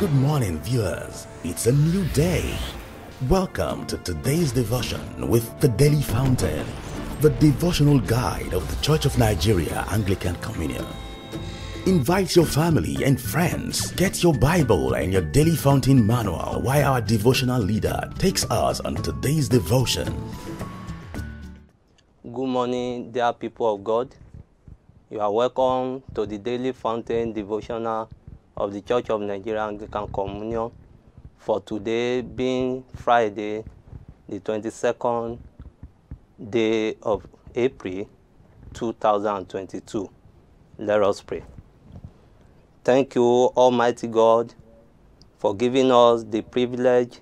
Good morning, viewers. It's a new day. Welcome to today's devotion with the Daily Fountain, the devotional guide of the Church of Nigeria Anglican Communion. Invite your family and friends. Get your Bible and your Daily Fountain manual while our devotional leader takes us on today's devotion. Good morning, dear people of God. You are welcome to the Daily Fountain devotional of the Church of Nigeria Anglican Communion for today being Friday, the 22nd day of April 2022. Let us pray. Thank you, Almighty God, for giving us the privilege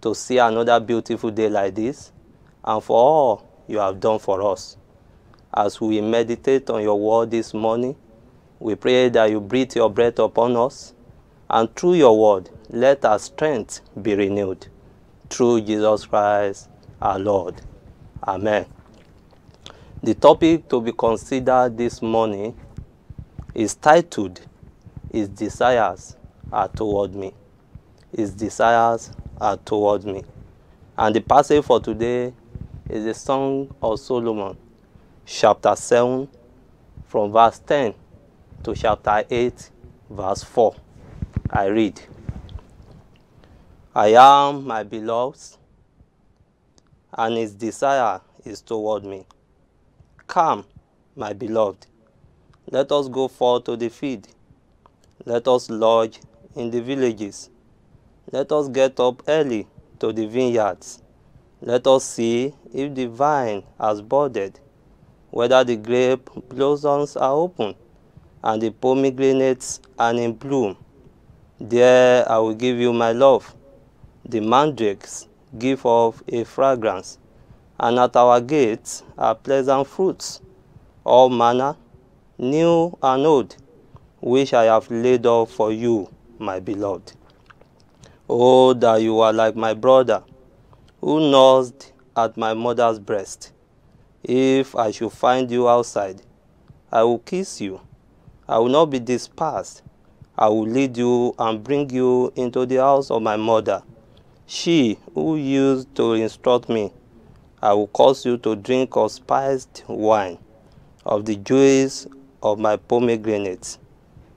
to see another beautiful day like this and for all you have done for us. As we meditate on your word this morning, we pray that you breathe your breath upon us, and through your word, let our strength be renewed. Through Jesus Christ our Lord. Amen. The topic to be considered this morning is titled, His Desires Are Toward Me. His Desires Are Toward Me. And the passage for today is the Song of Solomon, chapter 7, from verse 10 to chapter 8, verse 4. I read I am my beloved, and his desire is toward me. Come, my beloved, let us go forth to the field. Let us lodge in the villages. Let us get up early to the vineyards. Let us see if the vine has budded, whether the grape blossoms are open and the pomegranates are in bloom. There I will give you my love. The mandrakes give off a fragrance, and at our gates are pleasant fruits, all manner, new and old, which I have laid up for you, my beloved. Oh, that you are like my brother, who nursed at my mother's breast. If I should find you outside, I will kiss you I will not be dispersed. I will lead you and bring you into the house of my mother. She who used to instruct me, I will cause you to drink of spiced wine, of the juice of my pomegranates.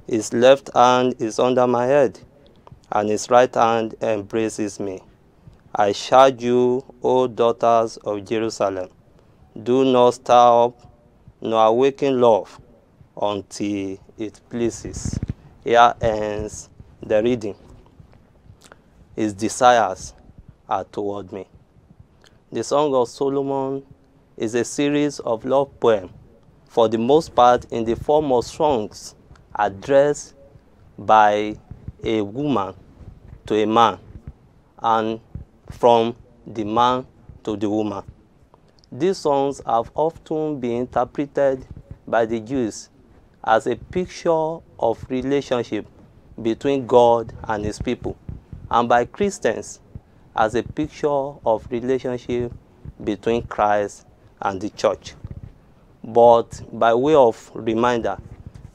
His left hand is under my head, and his right hand embraces me. I charge you, O daughters of Jerusalem, do not stir up nor awaken love until it pleases. Here ends the reading. His desires are toward me. The Song of Solomon is a series of love poems, for the most part in the form of songs addressed by a woman to a man and from the man to the woman. These songs have often been interpreted by the Jews as a picture of relationship between God and his people and by Christians as a picture of relationship between Christ and the church. But by way of reminder,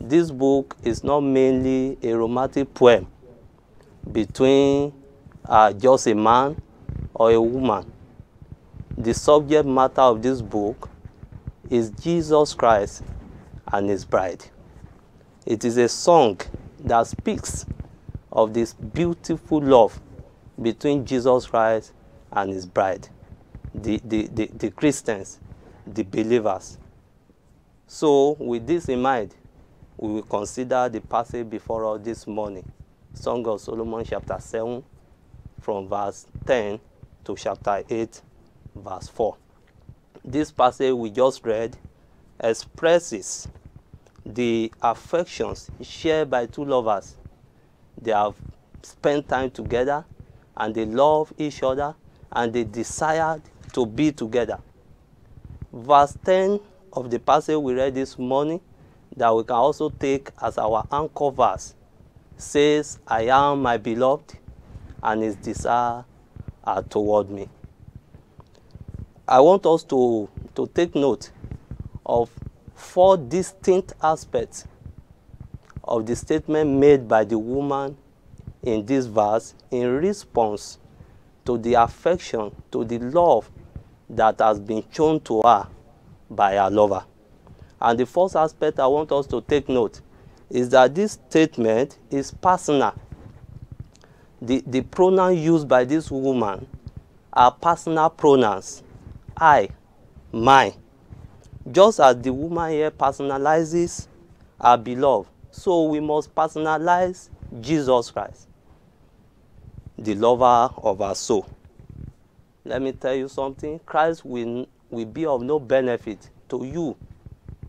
this book is not mainly a romantic poem between uh, just a man or a woman. The subject matter of this book is Jesus Christ and his bride. It is a song that speaks of this beautiful love between Jesus Christ and his bride, the, the, the, the Christians, the believers. So, with this in mind, we will consider the passage before us this morning Song of Solomon, chapter 7, from verse 10 to chapter 8, verse 4. This passage we just read expresses the affections shared by two lovers. They have spent time together and they love each other and they desire to be together. Verse 10 of the passage we read this morning, that we can also take as our anchor verse, says, I am my beloved, and his desire are toward me. I want us to, to take note of four distinct aspects of the statement made by the woman in this verse in response to the affection, to the love that has been shown to her by her lover. And the first aspect I want us to take note is that this statement is personal. The, the pronoun used by this woman are personal pronouns. I, my. Just as the woman here personalizes her beloved, so we must personalize Jesus Christ, the lover of our soul. Let me tell you something Christ will, will be of no benefit to you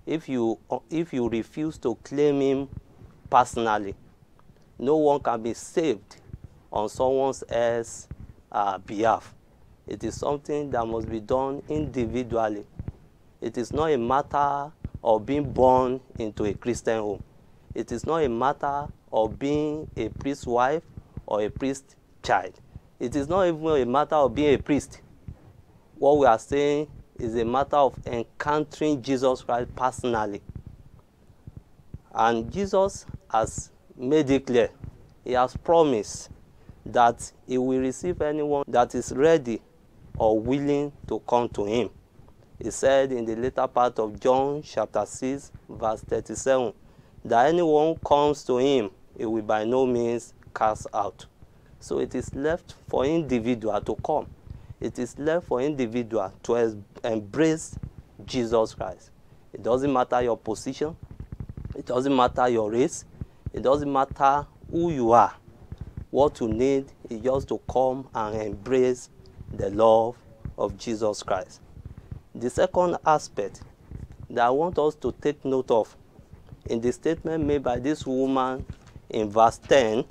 if you, if you refuse to claim Him personally. No one can be saved on someone else's uh, behalf. It is something that must be done individually. It is not a matter of being born into a Christian home. It is not a matter of being a priest's wife or a priest's child. It is not even a matter of being a priest. What we are saying is a matter of encountering Jesus Christ personally. And Jesus has made it clear. He has promised that he will receive anyone that is ready or willing to come to him. He said in the later part of John chapter 6, verse 37, that anyone comes to him, he will by no means cast out. So it is left for individual to come. It is left for individual to embrace Jesus Christ. It doesn't matter your position. It doesn't matter your race. It doesn't matter who you are. What you need is just to come and embrace the love of Jesus Christ. The second aspect that I want us to take note of in the statement made by this woman in verse 10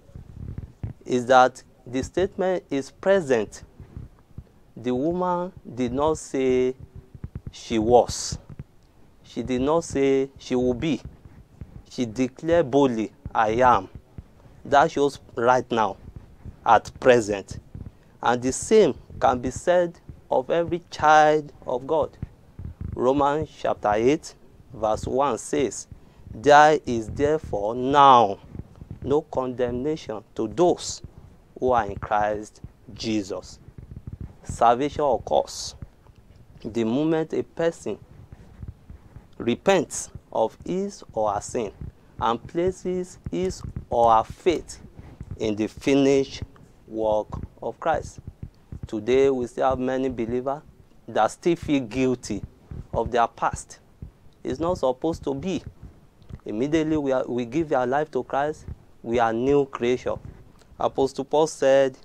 is that the statement is present. The woman did not say she was. She did not say she will be. She declared boldly, I am. That shows right now, at present. And the same can be said of every child of God. Romans chapter 8, verse 1 says, There is therefore now no condemnation to those who are in Christ Jesus. Salvation occurs the moment a person repents of his or her sin and places his or her faith in the finished work of Christ. Today, we still have many believers that still feel guilty of their past. It's not supposed to be. Immediately we, are, we give our life to Christ, we are new creation. Apostle Paul said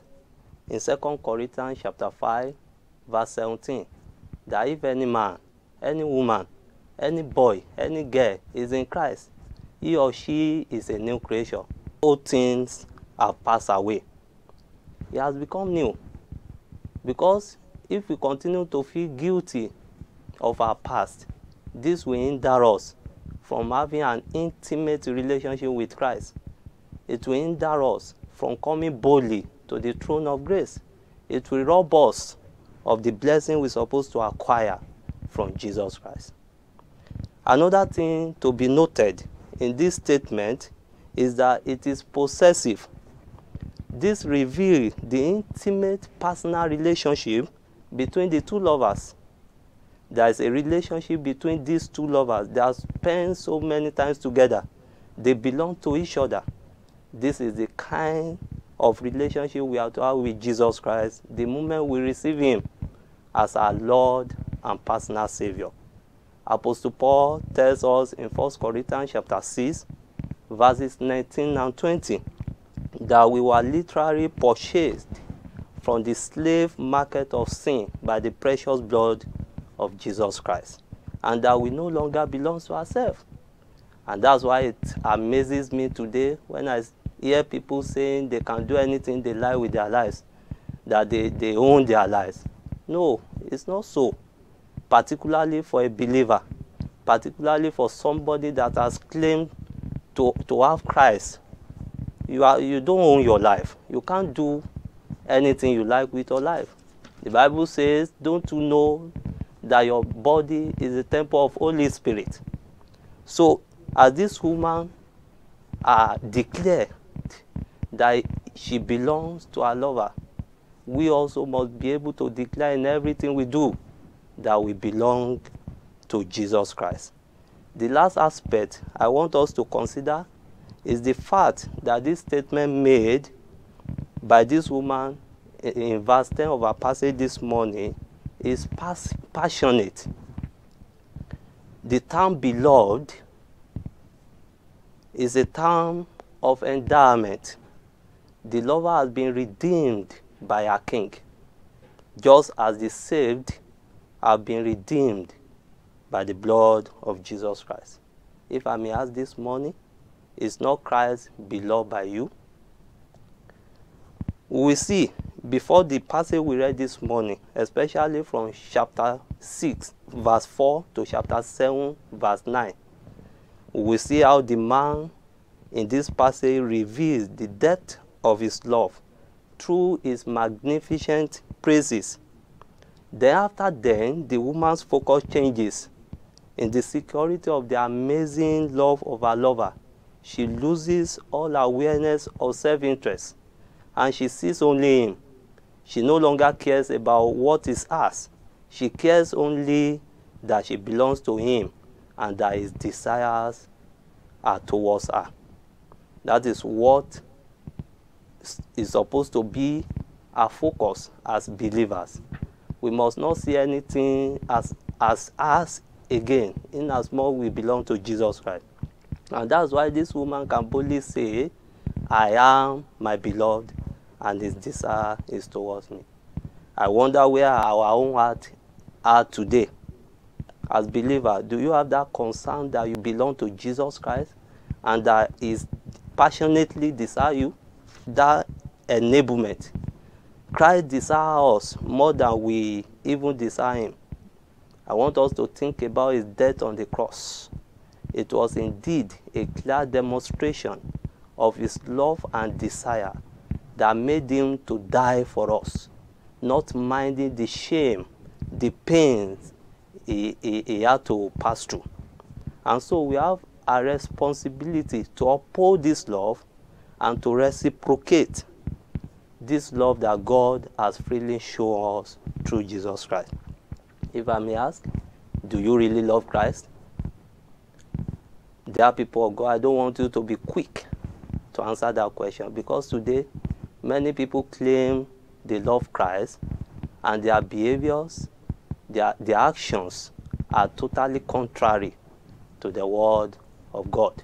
in 2 Corinthians chapter 5, verse 17, that if any man, any woman, any boy, any girl is in Christ, he or she is a new creation. All things have passed away. He has become new. Because if we continue to feel guilty of our past, this will hinder us from having an intimate relationship with Christ. It will hinder us from coming boldly to the throne of grace. It will rob us of the blessing we're supposed to acquire from Jesus Christ. Another thing to be noted in this statement is that it is possessive this reveals the intimate personal relationship between the two lovers. There is a relationship between these two lovers. They have spent so many times together. They belong to each other. This is the kind of relationship we have to have with Jesus Christ the moment we receive Him as our Lord and personal Savior. Apostle Paul tells us in 1 Corinthians chapter 6, verses 19 and 20 that we were literally purchased from the slave market of sin by the precious blood of Jesus Christ, and that we no longer belong to ourselves. And that's why it amazes me today when I hear people saying they can do anything they like with their lives, that they, they own their lives. No, it's not so. Particularly for a believer, particularly for somebody that has claimed to, to have Christ you are you don't own your life. You can't do anything you like with your life. The bible says don't you know that your body is the temple of holy spirit? So as this woman uh, declared that she belongs to her lover, we also must be able to declare in everything we do that we belong to Jesus Christ. The last aspect I want us to consider is the fact that this statement made by this woman in verse 10 of our passage this morning is pas- passionate. The term beloved is a term of endowment. The lover has been redeemed by our king, just as the saved have been redeemed by the blood of Jesus Christ. If I may ask this morning, is not Christ beloved by you? We see before the passage we read this morning, especially from chapter 6, verse 4 to chapter 7, verse 9, we see how the man in this passage reveals the depth of his love through his magnificent praises. Thereafter, then, the woman's focus changes. In the security of the amazing love of her lover, she loses all awareness of self interest and she sees only him. She no longer cares about what is hers. She cares only that she belongs to him and that his desires are towards her. That is what is supposed to be our focus as believers. We must not see anything as as us again, in as much we belong to Jesus Christ. And that's why this woman can boldly say, I am my beloved, and his desire is towards me. I wonder where our own heart are today. As believer, do you have that concern that you belong to Jesus Christ and that is passionately desire you? That enablement. Christ desires us more than we even desire him. I want us to think about his death on the cross. It was indeed a clear demonstration of his love and desire that made him to die for us, not minding the shame, the pains he, he, he had to pass through. And so we have a responsibility to uphold this love and to reciprocate this love that God has freely shown us through Jesus Christ. If I may ask, do you really love Christ? Are people of God, I don't want you to be quick to answer that question because today many people claim they love Christ and their behaviors, their, their actions are totally contrary to the word of God.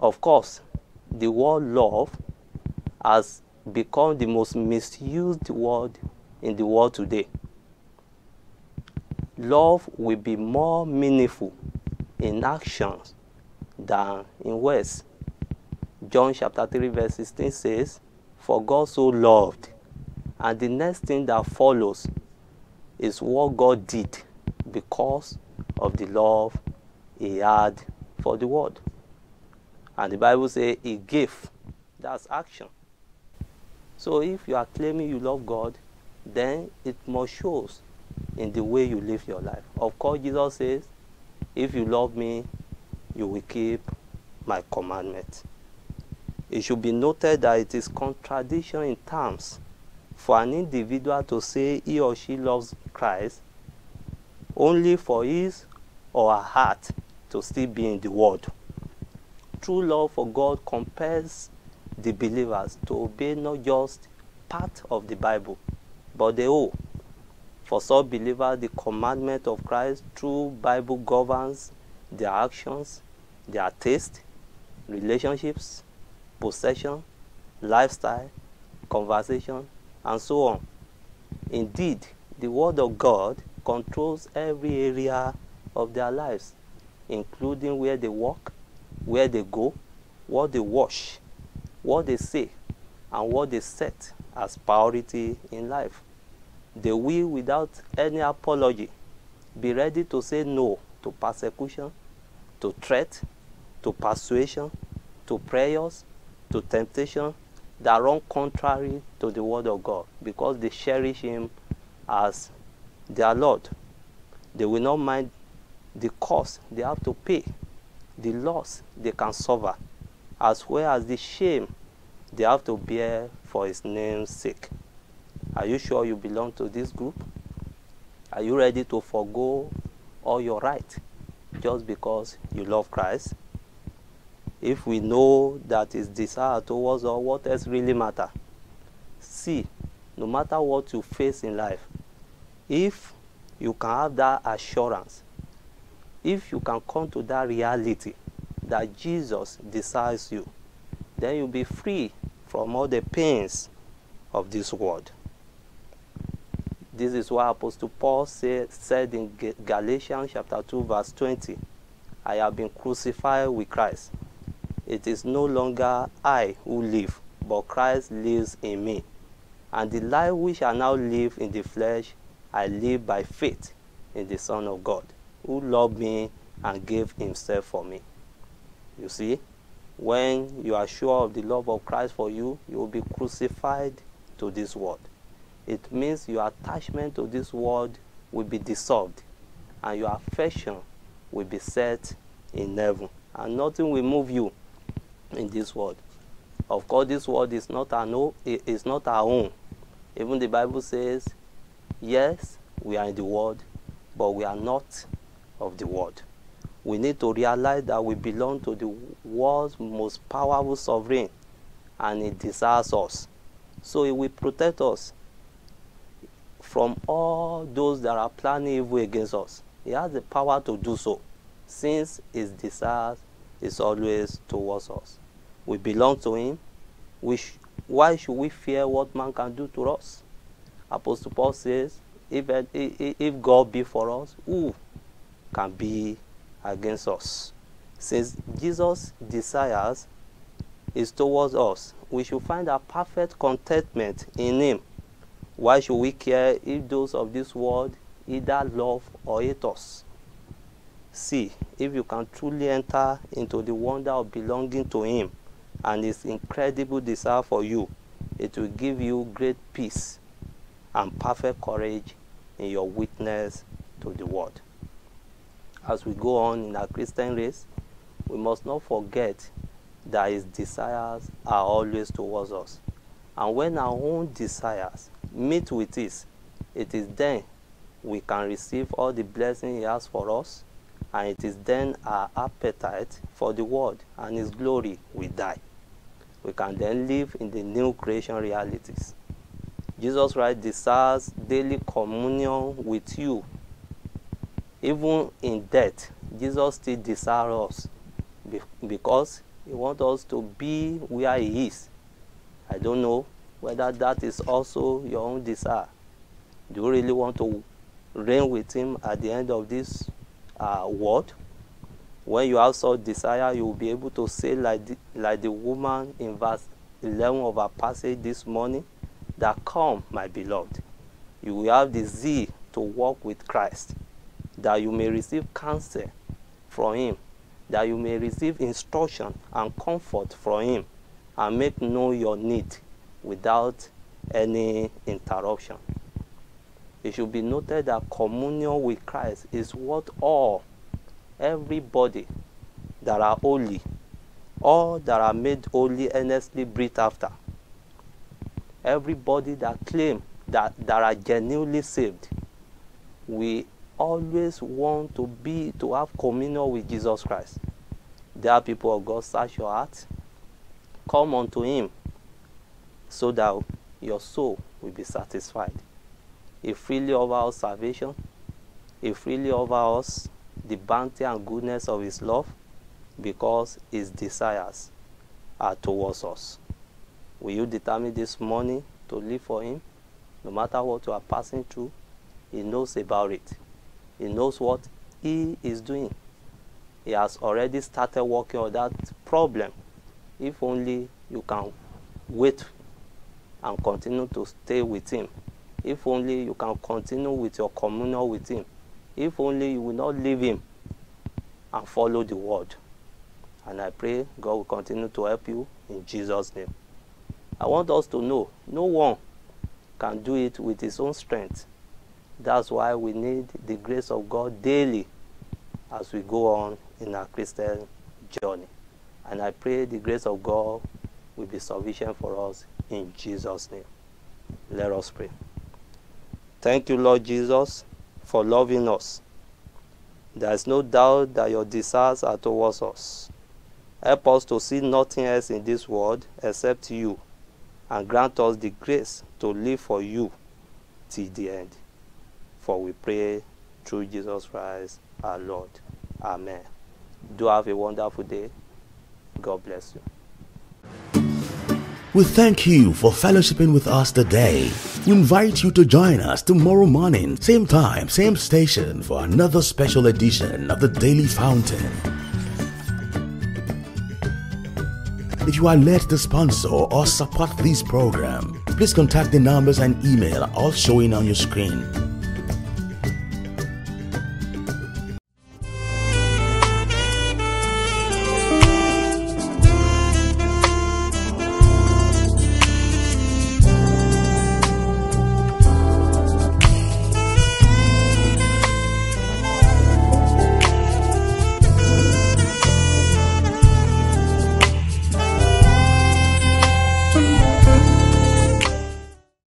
Of course, the word love has become the most misused word in the world today. Love will be more meaningful in actions than in words. John chapter 3, verse 16 says, For God so loved. And the next thing that follows is what God did because of the love he had for the world. And the Bible says he gave. That's action. So if you are claiming you love God, then it must show in the way you live your life. Of course, Jesus says, if you love me, you will keep my commandment. It should be noted that it is contradiction in terms for an individual to say he or she loves Christ only for his or her heart to still be in the world. True love for God compels the believers to obey not just part of the Bible, but the whole. For some believers, the commandment of Christ through Bible governs their actions, their taste, relationships, possession, lifestyle, conversation, and so on. Indeed, the Word of God controls every area of their lives, including where they walk, where they go, what they watch, what they say, and what they set as priority in life. They will, without any apology, be ready to say no to persecution, to threat, to persuasion, to prayers, to temptation that run contrary to the word of God because they cherish Him as their Lord. They will not mind the cost they have to pay, the loss they can suffer, as well as the shame they have to bear for his name's sake. Are you sure you belong to this group? Are you ready to forego all your right just because you love Christ? If we know that his desire towards us, what else really matter? See, no matter what you face in life, if you can have that assurance, if you can come to that reality that Jesus desires you, then you'll be free from all the pains of this world. This is what Apostle Paul say, said in Galatians chapter 2, verse 20. I have been crucified with Christ. It is no longer I who live, but Christ lives in me. And the life which I now live in the flesh, I live by faith in the Son of God, who loved me and gave himself for me. You see, when you are sure of the love of Christ for you, you will be crucified to this world. It means your attachment to this world will be dissolved and your affection will be set in heaven. And nothing will move you in this world. Of course, this world is not our, no, not our own. Even the Bible says, yes, we are in the world, but we are not of the world. We need to realize that we belong to the world's most powerful sovereign, and it desires us. So it will protect us from all those that are planning evil against us. He has the power to do so, since his desire is always towards us. We belong to him. We why should we fear what man can do to us? Apostle Paul says, if, if God be for us, who can be against us? Since Jesus' desires is towards us, we should find our perfect contentment in him why should we care if those of this world either love or hate us? See, if you can truly enter into the wonder of belonging to Him and His incredible desire for you, it will give you great peace and perfect courage in your witness to the world. As we go on in our Christian race, we must not forget that His desires are always towards us. And when our own desires meet with it, it is then we can receive all the blessing He has for us, and it is then our appetite for the world and His glory will die. We can then live in the new creation realities. Jesus Christ desires daily communion with you. Even in death, Jesus still desires us because He wants us to be where He is. I don't know whether that is also your own desire. Do you really want to reign with him at the end of this uh, world? When you have such desire, you will be able to say like the, like the woman in verse 11 of our passage this morning, that come, my beloved. You will have the zeal to walk with Christ, that you may receive counsel from him, that you may receive instruction and comfort from him, and make known your need without any interruption. It should be noted that communion with Christ is what all, everybody that are holy, all that are made holy earnestly breathe after. Everybody that claim that, that are genuinely saved, we always want to be to have communion with Jesus Christ. There are people of God, search your heart, come unto Him so that your soul will be satisfied. He freely offers salvation. He freely offers us the bounty and goodness of His love because His desires are towards us. Will you determine this morning to live for Him? No matter what you are passing through, He knows about it. He knows what He is doing. He has already started working on that problem. If only you can wait and continue to stay with Him. If only you can continue with your communion with Him. If only you will not leave Him and follow the word. And I pray God will continue to help you in Jesus' name. I want us to know no one can do it with his own strength. That's why we need the grace of God daily as we go on in our Christian journey. And I pray the grace of God will be sufficient for us in Jesus' name. Let us pray. Thank you, Lord Jesus, for loving us. There is no doubt that your desires are towards us. Help us to see nothing else in this world except you, and grant us the grace to live for you till the end. For we pray through Jesus Christ our Lord. Amen. Do have a wonderful day. God bless you. We thank you for fellowshipping with us today. We invite you to join us tomorrow morning, same time, same station, for another special edition of the Daily Fountain. If you are led to sponsor or support this program, please contact the numbers and email all showing on your screen.